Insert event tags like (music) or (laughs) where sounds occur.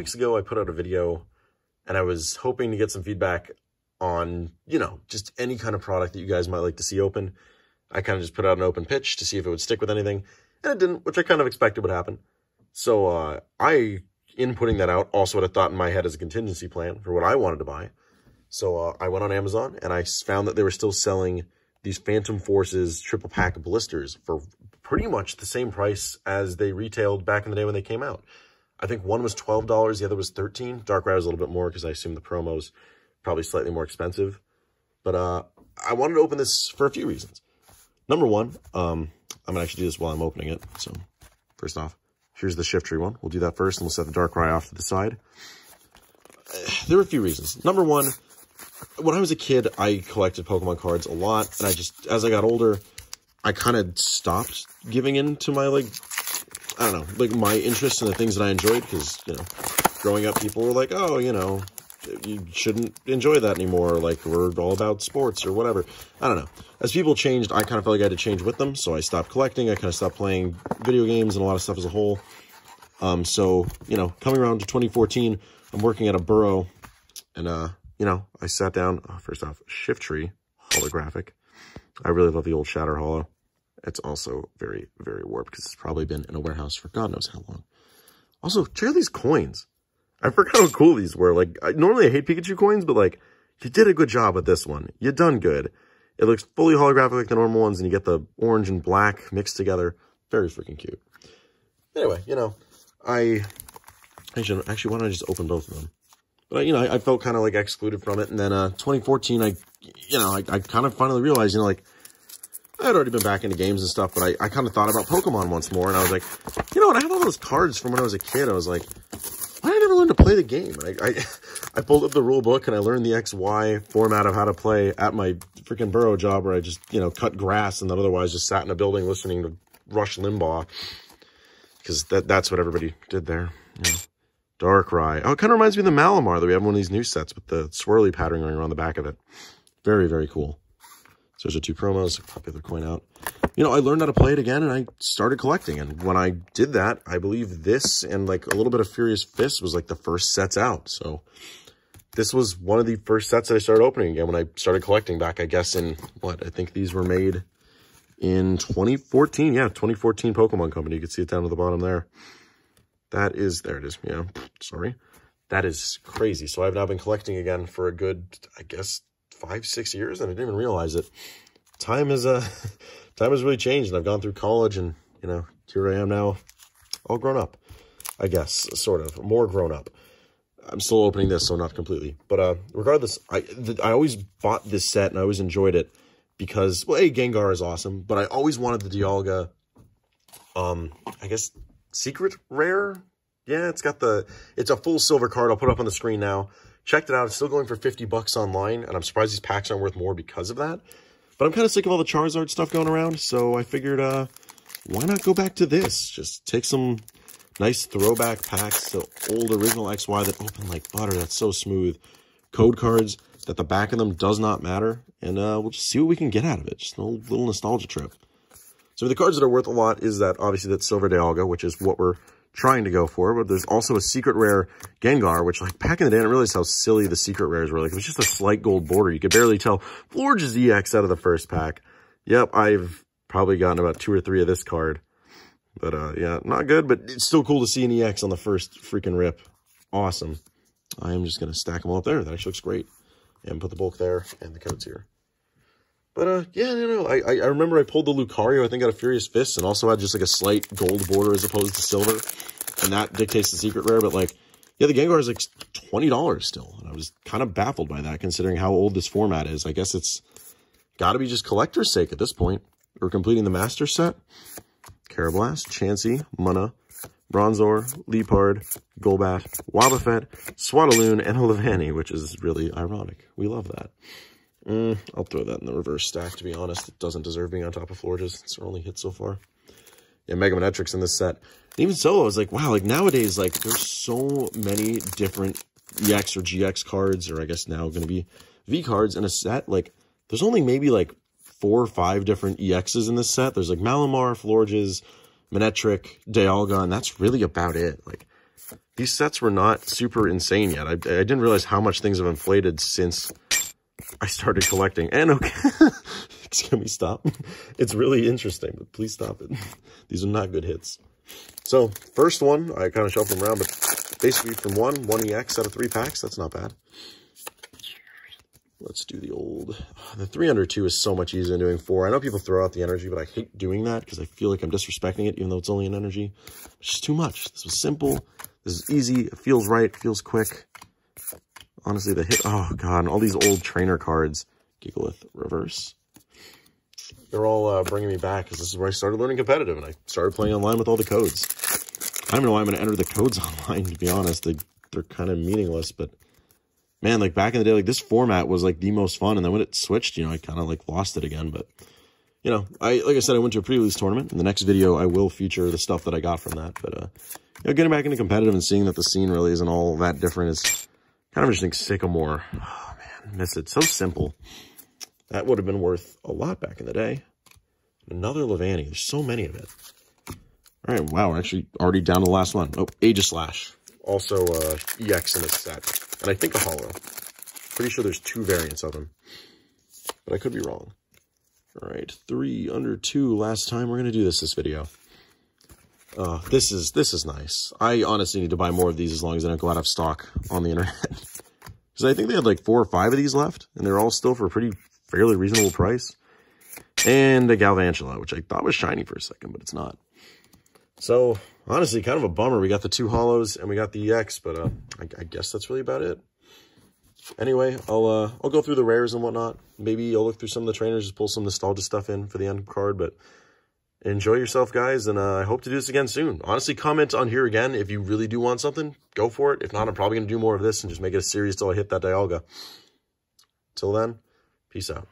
weeks ago, I put out a video and I was hoping to get some feedback on, you know, just any kind of product that you guys might like to see open. I kind of just put out an open pitch to see if it would stick with anything, and it didn't, which I kind of expected would happen. So uh, I, in putting that out, also had a thought in my head as a contingency plan for what I wanted to buy. So uh, I went on Amazon and I found that they were still selling these Phantom Forces triple pack blisters for pretty much the same price as they retailed back in the day when they came out. I think one was $12, the other was 13 Darkrai was a little bit more because I assume the promos probably slightly more expensive. But uh, I wanted to open this for a few reasons. Number one, um, I'm going to actually do this while I'm opening it. So first off, here's the Shiftry one. We'll do that first, and we'll set the dark Darkrai off to the side. (sighs) There were a few reasons. Number one, when I was a kid, I collected Pokemon cards a lot, and I just, as I got older, I kind of stopped giving in to my, like, I don't know, like, my interest in the things that I enjoyed, because, you know, growing up, people were like, oh, you know, you shouldn't enjoy that anymore. Like, we're all about sports or whatever. I don't know. As people changed, I kind of felt like I had to change with them. So I stopped collecting. I kind of stopped playing video games and a lot of stuff as a whole. Um, so, you know, coming around to 2014, I'm working at a borough. And, uh, you know, I sat down. Oh, first off, Shiftry holographic. I really love the old Shatter Holo. It's also very, very warped because it's probably been in a warehouse for God knows how long. Also, check out these coins. I forgot how cool these were. Like, I, normally I hate Pikachu coins, but like, you did a good job with this one. You done good. It looks fully holographic like the normal ones, and you get the orange and black mixed together. Very freaking cute. Anyway, you know, I actually, actually, why don't I just open both of them? But, you know, I, I felt kind of like excluded from it. And then, uh, 2014, I, you know, I, I kind of finally realized, you know, like, I had already been back into games and stuff, but I, I kind of thought about Pokemon once more. And I was like, you know what? I have all those cards from when I was a kid. I was like, why did I never learn to play the game? And I, I, (laughs) I pulled up the rule book and I learned the XY format of how to play at my freaking borough job where I just, you know, cut grass and then otherwise just sat in a building listening to Rush Limbaugh. Because that, that's what everybody did there. Yeah. Darkrai. Oh, it kind of reminds me of the Malamar that we have one of these new sets with the swirly patterning around the back of it. Very, very cool. So there's the two promos. Pop the coin out you know, I learned how to play it again and I started collecting. And when I did that, I believe this and like a little bit of Furious Fist was like the first sets out. So this was one of the first sets that I started opening again when I started collecting back, I guess, in what? I think these were made in 2014. Yeah, 2014 Pokemon Company. You can see it down at the bottom there. That is, there it is. Yeah, sorry. That is crazy. So I've now been collecting again for a good, I guess, five, six years, and I didn't even realize it. Time is, uh, (laughs) time has really changed and I've gone through college and, you know, here I am now all grown up, I guess, sort of, more grown up. I'm still opening this, so not completely. But uh, regardless, I I always bought this set and I always enjoyed it because, well, A, Gengar is awesome, but I always wanted the Dialga, um, I guess, secret rare? Yeah, it's got the, it's a full silver card. I'll put up on the screen now. Checked it out. It's still going for 50 bucks online, and I'm surprised these packs aren't worth more because of that. But I'm kind of sick of all the Charizard stuff going around, so I figured, uh, why not go back to this? Just take some nice throwback packs, the old original XY that open like butter. That's so smooth. Code cards that the back of them does not matter. And uh, we'll just see what we can get out of it. Just a little, little nostalgia trip. So the cards that are worth a lot is that, obviously, that Silver Dialga, which is what we're trying to go for. But there's also a secret rare Gengar, which like back in the day, I didn't realize how silly the secret rares were. Like it was just a slight gold border. You could barely tell Florges EX out of the first pack. Yep, I've probably gotten about two or three of this card. But uh, yeah, not good, but it's still cool to see an EX on the first freaking rip. Awesome. I am just going to stack them all up there. That actually looks great. And put the bulk there and the coats here. But, uh, yeah, you know, I, I remember I pulled the Lucario, I think, out of Furious Fist, and also had just, like, a slight gold border as opposed to silver. And that dictates the secret rare, but, like, yeah, the Gengar is, like, $20 still. And I was kind of baffled by that, considering how old this format is. I guess it's got to be just collector's sake at this point. We're completing the Master Set. Karrablast, Chansey, Munna, Bronzor, Liepard, Golbat, Wobbuffet, Swadloon, and Leavanny, which is really ironic. We love that. Mm, I'll throw that in the reverse stack, to be honest. It doesn't deserve being on top of Florges. It's our only hit so far. Yeah, Mega Manectrics in this set. even so, I was like, wow, like nowadays, like there's so many different EX or GX cards, or I guess now going to be V cards in a set. Like there's only maybe like four or five different EXs in this set. There's like Malamar, Florges, Manectric, Dialga, and that's really about it. Like these sets were not super insane yet. I, I didn't realize how much things have inflated since I started collecting. And okay, (laughs) can we stop? (laughs) It's really interesting, but please stop it. (laughs) These are not good hits. So first one, I kind of shuffled them around, but basically from one, one EX out of three packs. That's not bad. Let's do the old, the three under two is so much easier than doing four. I know people throw out the energy, but I hate doing that because I feel like I'm disrespecting it, even though it's only an energy. It's just too much. This was simple. This is easy. It feels right. It feels quick. Honestly, the hit, oh God, all these old trainer cards. Gigalith reverse. They're all uh, bringing me back because this is where I started learning competitive and I started playing online with all the codes. I don't know why I'm going to enter the codes (laughs) online, to be honest. They, they're kind of meaningless, but man, like back in the day, like this format was like the most fun. And then when it switched, you know, I kind of like lost it again. But, you know, I, like I said, I went to a pre-release tournament. In the next video, I will feature the stuff that I got from that. But, uh, you know, getting back into competitive and seeing that the scene really isn't all that different is kind of interesting. Sycamore. Oh, man, miss it. So simple. That would have been worth a lot back in the day. Another Leavanny. There's so many of it. All right, wow, we're actually already down to the last one. Oh, Aegislash. Also uh, EX in this set. And I think a holo. Pretty sure there's two variants of them. But I could be wrong. All right, three under two last time. We're going to do this this video. Uh, this is this is nice. I honestly need to buy more of these as long as they don't go out of stock on the internet. (laughs) Because I think they had like four or five of these left. And they're all still for a pretty fairly reasonable price. And a Galvantula, which I thought was shiny for a second, but it's not. So, honestly, kind of a bummer. We got the two hollows and we got the EX, but uh, I, I guess that's really about it. Anyway, I'll uh, I'll go through the rares and whatnot. Maybe I'll look through some of the trainers, just pull some nostalgia stuff in for the end card, but enjoy yourself, guys, and uh, I hope to do this again soon. Honestly, comment on here again if you really do want something. Go for it. If not, I'm probably going to do more of this and just make it a series till I hit that Dialga. Till then, peace out.